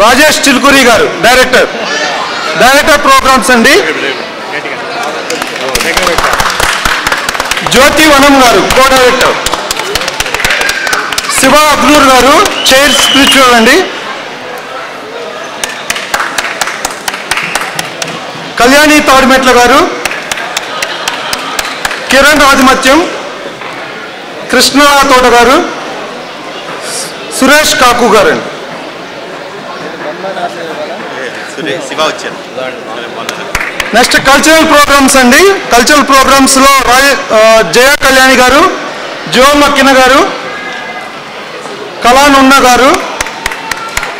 రాజేష్ చిలుకూరి గారు director director programmes అండి. జ్యోతి వనం గారు కో డైరెక్టర్ శివ అబ్దూర్ గారు చైర్ స్పిరిచువల్ అండి. కళ్యాణి తాడిమెట్ల గారు కిరణ్ రాజమత్యం కృష్ణ తోట గారు సురేష్ కాకు గారు అండి నెక్స్ట్ కల్చరల్ ప్రోగ్రామ్స్ అండి. కల్చరల్ ప్రోగ్రామ్స్లో రాయ జయ కళ్యాణి గారు జో మక్కిన గారు కళానున్న గారు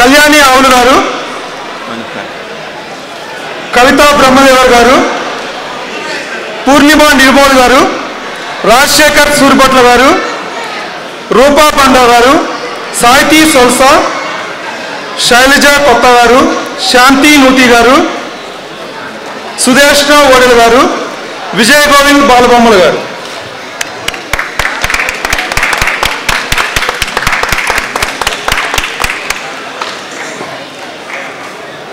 కళ్యాణి ఆవులు గారు కవితా బ్రహ్మదేవర్ గారు పూర్ణిమ నిర్మోల్ గారు రాజశేఖర్ సూరిపట్ల గారు రూపా పండా గారు సాహితీ సొల్సా శైలజ కొత్త గారు శాంతి నూతి గారు సుదేష్ణ ఓడెల్ గారు విజయ గోవింద్ బాలబొమ్మల గారు.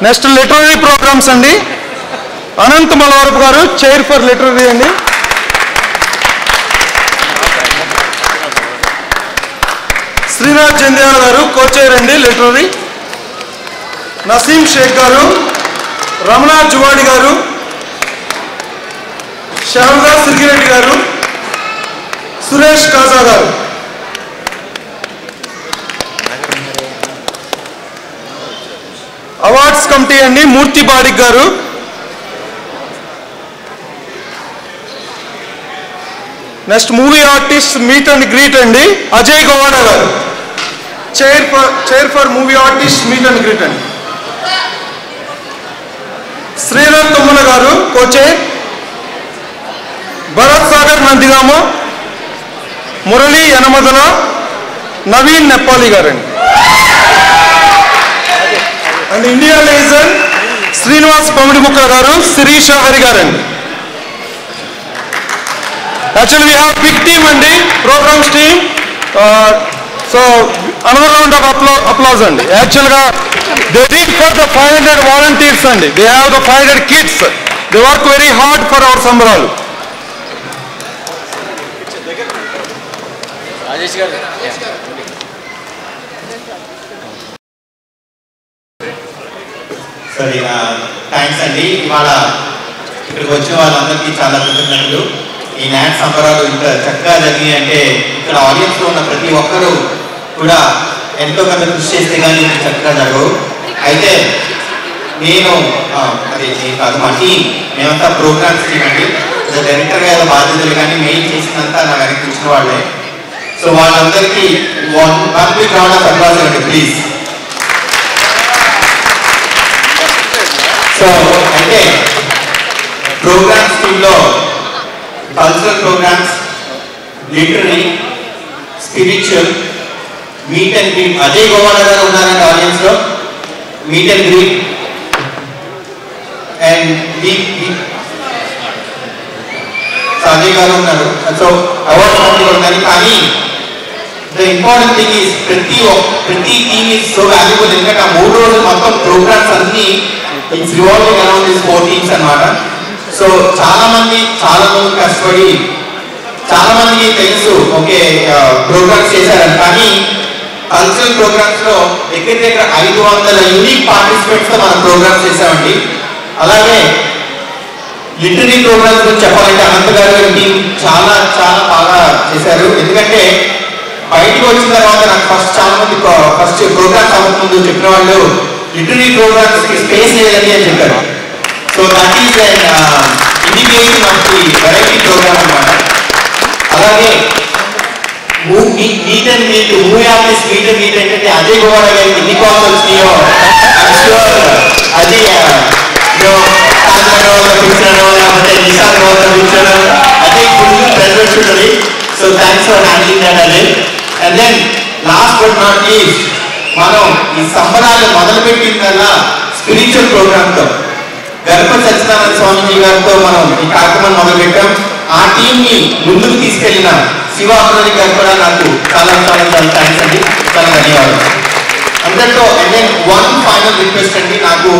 నెక్స్ట్ లిటరీ ప్రోగ్రామ్స్ అండి. అనంత్ మలవరపు గారు చైర్ ఫర్ లిటరరీ అండి. శ్రీనాథ్ చంద్యాల గారు కోచైర్ అండి లిటరరీ నసీం షేక్ గారు రమణ జువాడి గారు శారదా సిరిగిరెడ్డి గారు సురేష్ కాజా గారు. అవార్డ్స్ కమిటీ అండి మూర్తి బాడిక్ గారు. Next movie artist meet and greet అండి అజయ్ గోవాడ గారు. Chair for chair for movie artist meet and greet అండి. శ్రీరామ్ తుమ్మల గారు కోచే. భరత్ సాగర్ నందిగామ. మురళి యనమదల నవీన్ నెప్పాలి గారండి. And India laser Srinivas Pamidimukkala గారు శిరీష హరి గారండి. Actually we have big team అండి programs team so another round of applause applause అండి. యాక్చువల్గా they need for the five hundred volunteers అండి. They have the five hundred kids they work very hard for our సంబరాలు రాజేష్ గారు. సరే thanks అండి. ఇవాళ ఇక్కడికి వచ్చిన వాళ్ళందరికీ చాలా కృతజ్ఞతలు. ఈ నాట్ సంబరాలు ఇంత చక్కగా జరిగాయి అంటే ఇక్కడ ఆడియన్స్లో ఉన్న ప్రతి ఒక్కరూ కూడా ఎంతో కొంత కృషి చేస్తే కానీ ఇంత చక్కగా జరగవు అయితే నేను అదే నేను కాదు మా టీం మేమంతా ప్రోగ్రామ్స్ టీం అండి డైరెక్టర్ గారి బాధ్యతలు కానీ మెయిన్ చేసినంతా నా వెనక్కి ఇచ్చిన వాళ్ళే. సో వాళ్ళందరికీ one one big round of అండి ప్లీజ్ సో అంటే ప్రోగ్రామ్స్ టీంలో cultural programs literary spiritual meet and greet Ajay Govala గారు ఉన్నారండి ఆడియన్స్లో? Meet and greet and Ajay గారు ఉన్నారు. సో అవార్డ్ కమిటీ ఉందని కానీ ద ఇంపార్టెంట్ థింగ్ ఈస్ ప్రతి ప్రతి టీమ్ ఈస్ సో వాల్యుబుల్ ఎందుకంటే ఆ మూడు రోజులు మొత్తం ప్రోగ్రామ్స్ అన్ని it's revolving around this four teams అనమాట సో చాలా మంది చాలా మంది కష్టపడి చాలా మందికి తెలుసు ఓకే ప్రోగ్రామ్స్ చేశారని కానీ కల్చరల్ ప్రోగ్రామ్స్లో దగ్గర దగ్గర ఐదు వందల యూనిక్ పార్టిసిపెంట్స్తో మనం ప్రోగ్రామ్స్ చేసామండి అలాగే లిటరీ ప్రోగ్రామ్స్ గురించి చెప్పాలంటే అనంత గారు చాలా చాలా బాగా చేశారు. ఎందుకంటే బయటకు వచ్చిన తర్వాత నాకు ఫస్ట్ చాలా మంది ఫస్ట్ ప్రోగ్రామ్స్ అవ్వకముందు చెప్పిన వాళ్ళు లిటరీ ప్రోగ్రామ్స్కి స్పేస్ లేదండి అని చెప్పారు. So that is indication of the variety program అనమాట అలాగే meet and meet movie artist meet and meet ఏంటంటే అజయ్ గోవాడ గారికి ఎన్ని కాల్స్ వచ్చినాయో I'm అది అది కాంతారావు పిలిచాను లేకపోతే నిషాద్ గౌడ పిలిచాను full pressure so thanks for handling that అదే. And then last but not least మనం ఈ సంబరాలు మొదలుపెట్టిందల్లా స్పిరిచువల్ ప్రోగ్రామ్తో గణపతి సత్యనారాయణ స్వామి గారితో మనం ఈ కార్యక్రమాన్ని మొదలుపెట్టాం. ఆ టీం ని ముందుకు తీసుకెళ్ళిన శివ అభివృద్ధి గారు కూడా నాకు చాలా చాలా చాలా థ్యాంక్స్ అండి. చాలా ధన్యవాదాలు. అందరితో and then one final request అండి. నాకు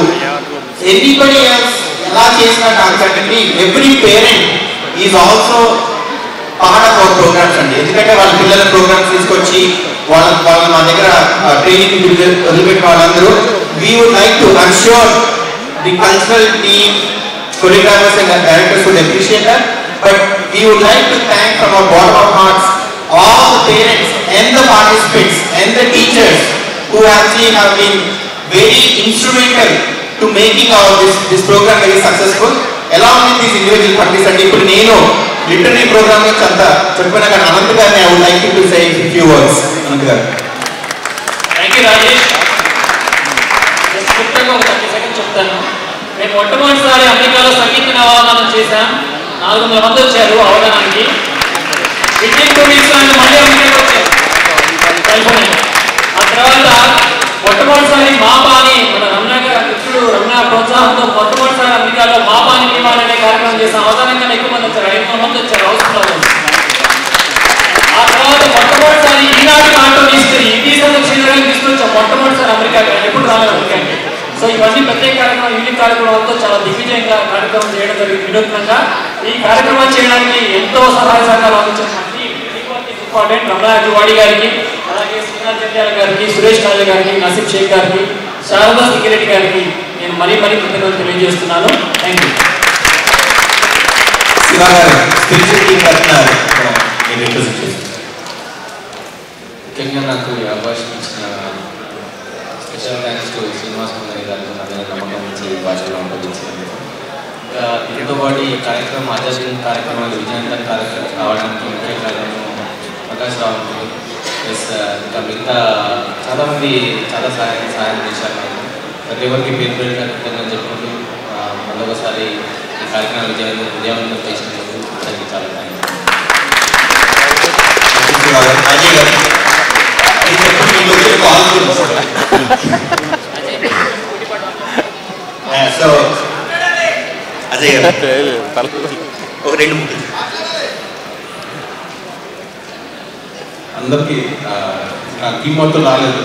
ఎనీబడి ఎలా చేసినా కాకండి every parent is also part of our programs అండి. ఎందుకంటే వాళ్ళ పిల్లల ప్రోగ్రామ్స్ తీసుకొచ్చి వాళ్ళ వాళ్ళ మా దగ్గర ట్రైనింగ్ వదిలిపెట్టిన వాళ్ళందరూ we would like to ensure the cultural team choreographers and directors would appreciate that But we would like to thank from our bottom of hearts all the parents and the participants and the teachers who actually have been very instrumental to making our this, this program very successful along with these individual participants. అంటే ఇప్పుడు నేను literary programme నుంచి అంత చెప్పినా కానీ అనంత్ గారిని I would like to say few words Anant గారు thank you Rajesh క్లుప్తంగా ఒక థర్టీ సెకండ్ చెప్తాను మేము మొట్టమొదటిసారి అమెరికాలో సంగీత నవాదనం చేశాం నాలుగు వందల మంది వచ్చారు అవగానానికి వితిన్ టూ వీక్స్ ఆయన మళ్ళీ అమెరికాకి వచ్చారు. ఆ తర్వాత మొట్టమొదటిసారి మా పాని మన రమణ గారు రమణ ప్రోత్సాహంతో మొట్టమొదటిసారి అమెరికాలో మా పాని నియమాలు కార్యక్రమం చేసాం అవగాహన ఎక్కువ మంది వచ్చారు. ఐదు వందల మంది వచ్చారు అవసరం ఆ తర్వాత మొట్టమొదటిసారి ఈనాటి కార్టూన్ హిస్టరీ ఇండి సందర్శన తీసుకొచ్చాం. మొట్టమొదటిసారి అమెరికా ఎప్పుడు రాలేదు అమెరికాకి. సో ఇవన్నీ ప్రత్యేక కార్యక్రమం యూనిక్ కార్యక్రమాలతో చాలా దిగ్విజయంగా కార్యక్రమం చేయడం జరిగింది. వినూత్నంగా ఈ కార్యక్రమం చేయడానికి ఎంతో సహాయ సహకారాలు అందించినటువంటి ఇంపార్టెంట్ రమణ జువాడి గారికి అలాగే శ్రీనాథ్ జంధ్యాల గారికి సురేష్ రాజు గారికి నసీబ్ షేక్ గారికి శారదా సిక్కిరెడ్డి గారికి నేను మరీ మరీ కృతజ్ఞతలు తెలియజేస్తున్నాను. థ్యాంక్ యూ ముఖ్యంగా నాకు ఈ అవకాశం ఇచ్చిన special thanks to Srinivas Kumari గారు నా మీద నమ్మకం ఇచ్చి భాషలో పంపించినందుకు ఇంకా దీంతో పాటు ఈ కార్యక్రమం ఆధ్యాత్మిక కార్యక్రమాలు విజయవంతం కార్యక్రమం కావడానికి ముఖ్య కారణం ప్రకాష్ రావు ప్లస్ ఇంకా మిగతా చాలామంది చాలా సహాయం సహాయం చేశారు ప్రతి ఒక్కరికి పేరు పేరుగా కృతజ్ఞతలు చెప్పుకుంటూ మరొకసారి ఈ కార్యక్రమం విజయ విజయవంతం చేసినందుకు అందరికీ చాలా థ్యాంక్స్ శివ గారు అజయ్ గారు ఇది చెప్పండి మీకు వచ్చే కాల్ సో అజయ్ గారు ఒక రెండు ముక్కలు అందరికీ ఆ, నా టీం మొత్తం రాలేదు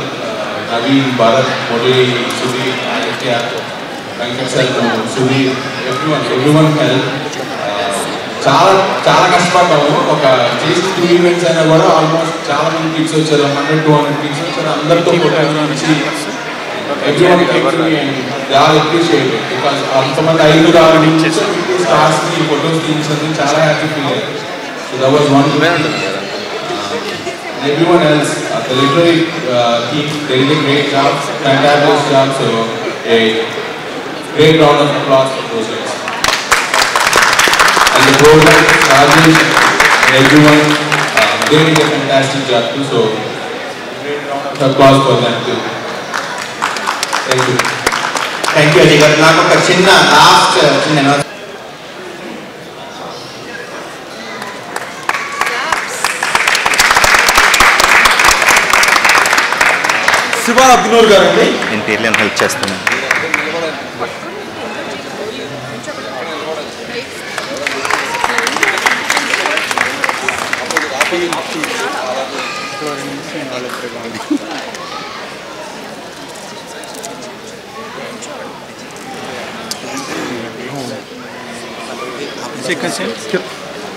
Naveen Bharat Modi Sudheer Aditya Venkat sir Sudheer everyone everyone help చాలా చాలా కష్టపడ్డాము. ఒక చేసిన టూ ఈవెంట్స్ అయినా కూడా ఆల్మోస్ట్ చాలా మంది కిడ్స్ వచ్చారు హండ్రెడ్ టూ హండ్రెడ్ కిడ్స్ వచ్చారు అందరితో ఫోటో నుంచి Everyone they are appreciate because అంతమంది ఐదు ఆరు నుంచి స్టార్స్ ని ఫొటోస్ తీయించినందుకు చాలా హ్యాపీ ఫీల్ అయ్యారు so that was one and everyone else, uh, the literary uh, team, they did a great job, fantastic job. So, a great round of applause for those guys. And the program, Rajesh, and everyone, uh, they did a fantastic job too. So, great round of applause for them too. Thank you. Thank you Ajay గారు నాకు ఒక చిన్న last చిన్న. శివ అగ్నూర్ గారు అండి నేను help చేస్తాను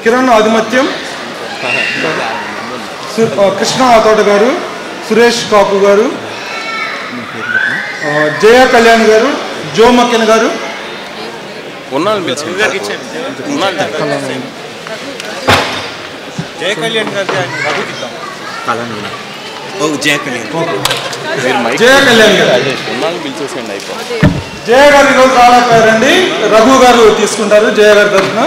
కిరణ్ ఆధిమత్యం కృష్ణ ఆతోట గారు సురేష్ కాపు గారు జయ కళ్యాణ్ గారు జో మక్కెన్ గారు జయ కళ్యాణ్ రఘుకిద్దాం ఓ జయ కళ్యాణ్. జయ కళ్యాణ్ గారు. ఉన్నాను పిలిచేసేయండి అయిపో జయ గారు ఈరోజు రాలేకపోయారండి. రఘు గారు తీసుకుంటారు జయ గారి తరఫున.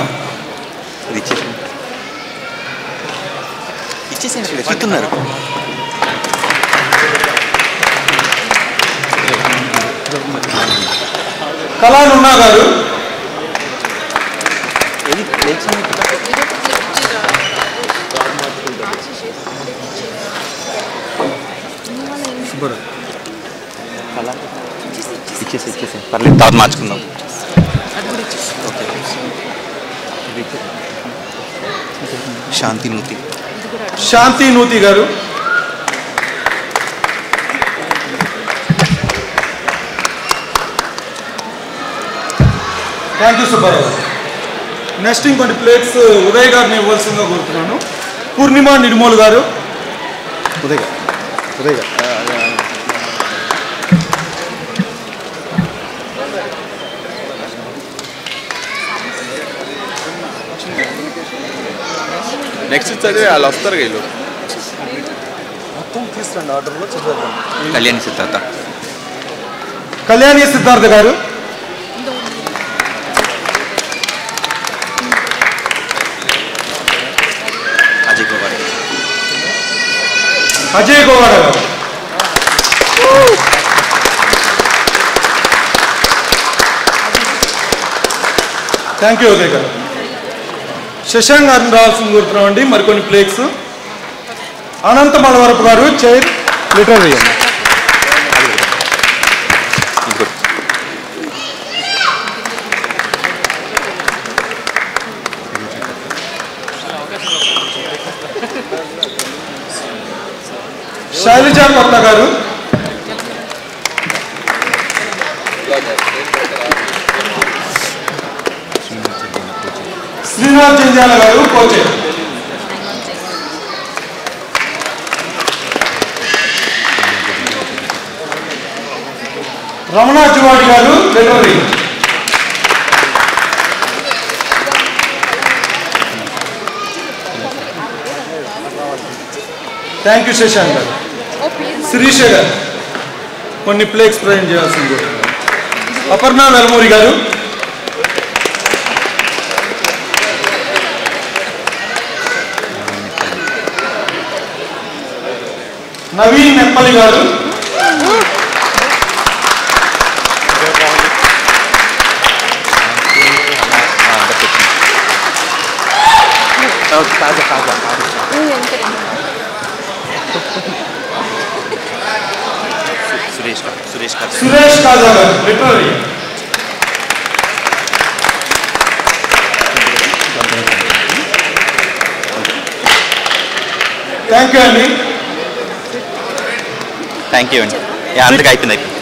ఇచ్చేసేయండి. వెతుకుతున్నారు కళానున్నా గారు. మళ్ళీ తర్వాత మార్చుకుందాం. శాంతి నూతి. శాంతి గారు. థ్యాంక్ యూ సుబ్బారావు నెక్స్ట్ ఇంకొన్ని ప్లేట్స్ ఉదయ్ గారిని ఇవ్వాల్సిందిగా కోరుతున్నాను. పూర్ణిమ నిర్మూల్ గారు. ఉదయ్ గారు. ఉదయ్ గారు. నెక్స్ట్ చదివి వాళ్ళు వస్తారు వీళ్ళు మొత్తం తీసుకురండి ఆర్డర్లో చదివేద్దాం కళ్యాణి సిద్ధార్థ. కళ్యాణి సిద్ధార్థ గారు. అజయ్ కుమార్. అజయ్ గోవాడ గారు. థ్యాంక్ యూ ఉదయ్ గారు. శశాంక్ గారిని రావాల్సింది కోరుతున్నామండి మరికొన్ని ప్లేక్స్. అనంత మలవరపు గారు చైర్ లిటర్ శైలజా కొత్త గారు. శ్రీనాథ్ జంజాల గారు కోచే రమణ జువాడి గారు వెటరీ థ్యాంక్ యూ శశాంక్ గారు. శిరీష గారు. కొన్ని ప్లేక్స్ ప్రజెంట్ చేయాల్సింది. అపర్ణ వెలమూరి గారు. నవీన్ నెప్పలి గారు. కాజా సురేష్ సురేష్ సురేష్ కాజా గారు లిటరీ థ్యాంక్ యూ అండి థ్యాంక్ యూ అండి యా, అందరికీ అయిపోయింది అయిపోయింది